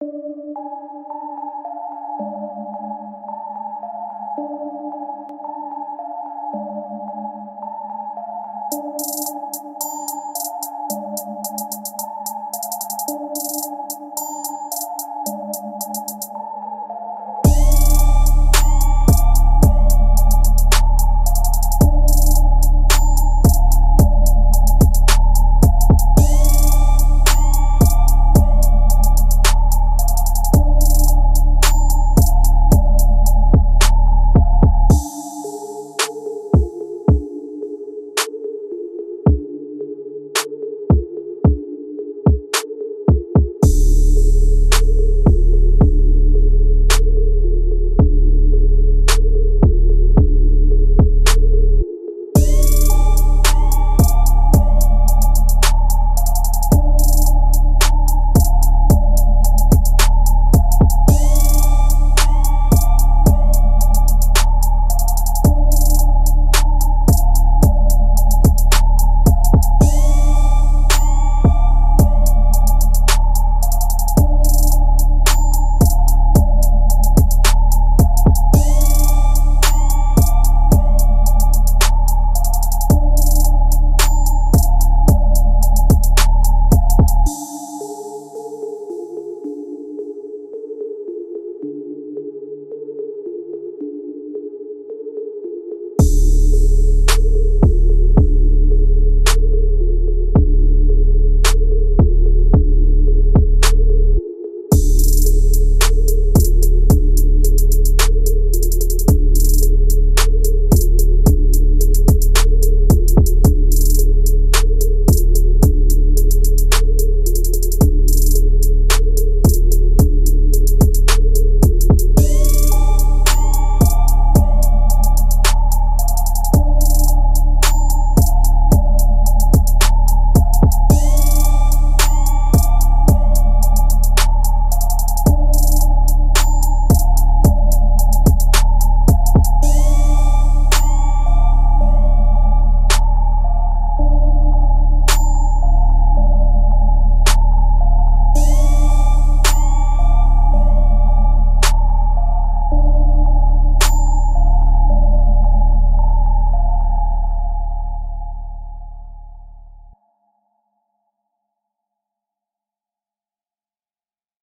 you